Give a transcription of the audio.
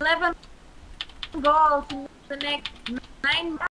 11 goals in the next nine